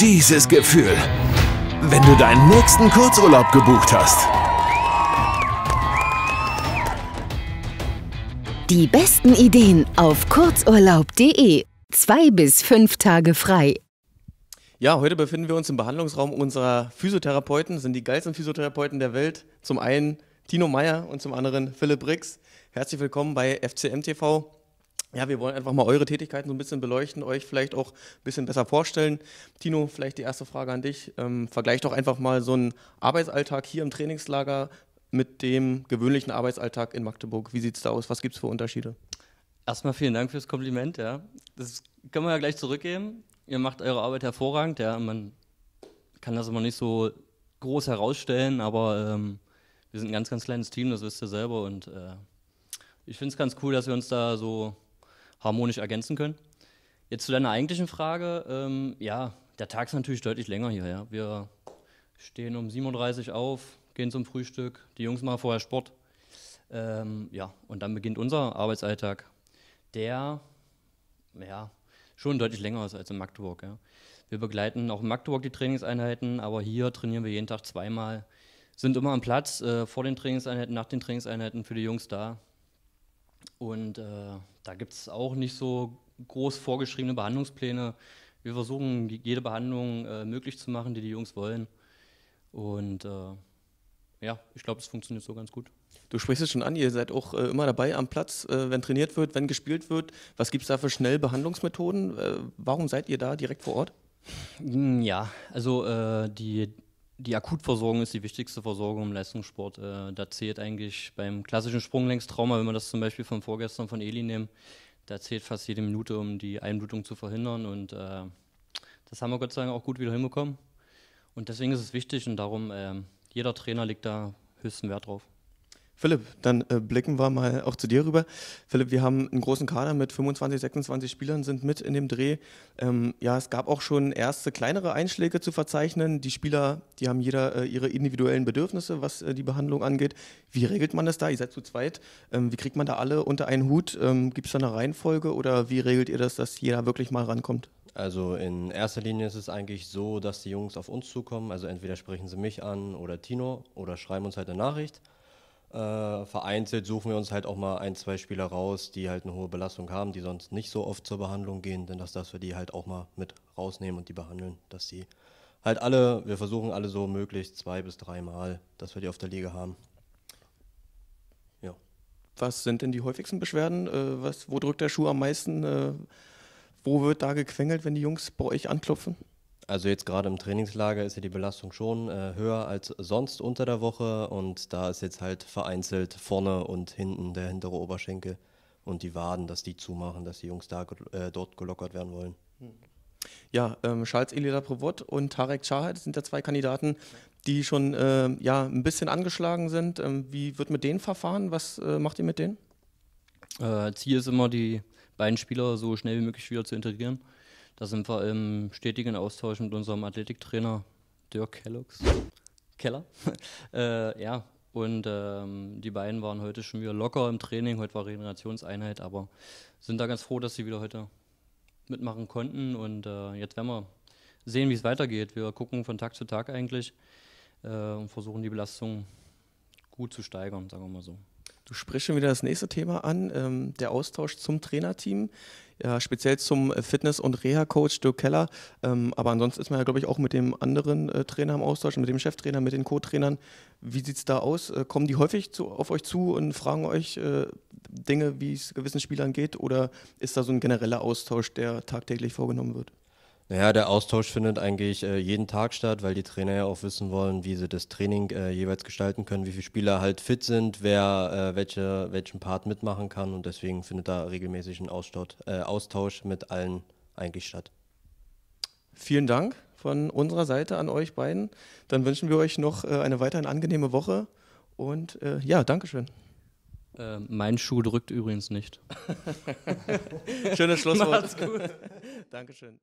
Dieses Gefühl, wenn du deinen nächsten Kurzurlaub gebucht hast. Die besten Ideen auf kurzurlaub.de. Zwei bis fünf Tage frei. Ja, heute befinden wir uns im Behandlungsraum unserer Physiotherapeuten, das sind die geilsten Physiotherapeuten der Welt. Zum einen Tino Meyer und zum anderen Philipp Rix. Herzlich willkommen bei FCM TV. Ja, wir wollen einfach mal eure Tätigkeiten so ein bisschen beleuchten, euch vielleicht auch ein bisschen besser vorstellen. Tino, vielleicht die erste Frage an dich. Ähm, vergleich doch einfach mal so einen Arbeitsalltag hier im Trainingslager mit dem gewöhnlichen Arbeitsalltag in Magdeburg. Wie sieht es da aus? Was gibt es für Unterschiede? Erstmal vielen Dank fürs Kompliment, ja. Das können wir ja gleich zurückgeben. Ihr macht eure Arbeit hervorragend, ja. Man kann das immer nicht so groß herausstellen, aber ähm, wir sind ein ganz, ganz kleines Team, das wisst ihr selber. Und äh, ich finde es ganz cool, dass wir uns da so harmonisch ergänzen können. Jetzt zu deiner eigentlichen Frage. Ähm, ja, der Tag ist natürlich deutlich länger hier. Ja. Wir stehen um 7.30 Uhr auf, gehen zum Frühstück, die Jungs machen vorher Sport. Ähm, ja, und dann beginnt unser Arbeitsalltag, der ja, schon deutlich länger ist als in Magdeburg. Ja. Wir begleiten auch in Magdeburg die Trainingseinheiten, aber hier trainieren wir jeden Tag zweimal, sind immer am Platz, äh, vor den Trainingseinheiten, nach den Trainingseinheiten für die Jungs da. Und äh, da gibt es auch nicht so groß vorgeschriebene Behandlungspläne. Wir versuchen, jede Behandlung äh, möglich zu machen, die die Jungs wollen. Und äh, ja, ich glaube, es funktioniert so ganz gut. Du sprichst es schon an, ihr seid auch äh, immer dabei am Platz, äh, wenn trainiert wird, wenn gespielt wird. Was gibt es da für schnell Behandlungsmethoden? Äh, warum seid ihr da direkt vor Ort? Ja, also die die Akutversorgung ist die wichtigste Versorgung im Leistungssport. Äh, da zählt eigentlich beim klassischen Sprunglängstrauma, wenn wir das zum Beispiel von vorgestern von Eli nehmen, da zählt fast jede Minute, um die Einblutung zu verhindern. Und äh, das haben wir Gott sei Dank auch gut wieder hinbekommen. Und deswegen ist es wichtig und darum, äh, jeder Trainer legt da höchsten Wert drauf. Philipp, dann äh, blicken wir mal auch zu dir rüber. Philipp, wir haben einen großen Kader mit 25, 26 Spielern, sind mit in dem Dreh. Ähm, ja, es gab auch schon erste kleinere Einschläge zu verzeichnen. Die Spieler, die haben jeder äh, ihre individuellen Bedürfnisse, was äh, die Behandlung angeht. Wie regelt man das da? Ihr seid zu zweit. Ähm, wie kriegt man da alle unter einen Hut? Ähm, Gibt es da eine Reihenfolge oder wie regelt ihr das, dass jeder wirklich mal rankommt? Also in erster Linie ist es eigentlich so, dass die Jungs auf uns zukommen. Also entweder sprechen sie mich an oder Tino oder schreiben uns halt eine Nachricht. Äh, vereinzelt suchen wir uns halt auch mal ein, zwei Spieler raus, die halt eine hohe Belastung haben, die sonst nicht so oft zur Behandlung gehen, denn dass, dass wir die halt auch mal mit rausnehmen und die behandeln, dass die halt alle, wir versuchen alle so möglichst zwei bis dreimal, dass wir die auf der Liga haben. Ja. Was sind denn die häufigsten Beschwerden? Äh, was, wo drückt der Schuh am meisten? Äh, wo wird da gequengelt, wenn die Jungs bei euch anklopfen? Also jetzt gerade im Trainingslager ist ja die Belastung schon äh, höher als sonst unter der Woche und da ist jetzt halt vereinzelt vorne und hinten der hintere Oberschenkel und die Waden, dass die zumachen, dass die Jungs da äh, dort gelockert werden wollen. Ja, ähm, Charles Elida Prevot und Tarek Chahed sind ja zwei Kandidaten, die schon äh, ja, ein bisschen angeschlagen sind. Ähm, wie wird mit denen verfahren? Was äh, macht ihr mit denen? Äh, Ziel ist immer, die beiden Spieler so schnell wie möglich wieder zu integrieren. Da sind wir im stetigen Austausch mit unserem Athletiktrainer Dirk Kelloggs. Keller. äh, ja, und ähm, die beiden waren heute schon wieder locker im Training. Heute war Regenerationseinheit, aber sind da ganz froh, dass sie wieder heute mitmachen konnten. Und äh, jetzt werden wir sehen, wie es weitergeht. Wir gucken von Tag zu Tag eigentlich äh, und versuchen die Belastung gut zu steigern, sagen wir mal so. Du sprichst schon wieder das nächste Thema an, ähm, der Austausch zum Trainerteam, ja, speziell zum Fitness- und Reha-Coach Dirk Keller. Ähm, aber ansonsten ist man ja, glaube ich, auch mit dem anderen äh, Trainer im Austausch, mit dem Cheftrainer, mit den Co-Trainern. Wie sieht es da aus? Äh, kommen die häufig zu, auf euch zu und fragen euch äh, Dinge, wie es gewissen Spielern geht? Oder ist da so ein genereller Austausch, der tagtäglich vorgenommen wird? Naja, der Austausch findet eigentlich äh, jeden Tag statt, weil die Trainer ja auch wissen wollen, wie sie das Training äh, jeweils gestalten können, wie viele Spieler halt fit sind, wer äh, welche, welchen Part mitmachen kann und deswegen findet da regelmäßig ein Austausch, äh, Austausch mit allen eigentlich statt. Vielen Dank von unserer Seite an euch beiden. Dann wünschen wir euch noch äh, eine weiterhin angenehme Woche und äh, ja, Dankeschön. mein Schuh drückt übrigens nicht. Schönes Schlusswort. Macht's gut. Dankeschön.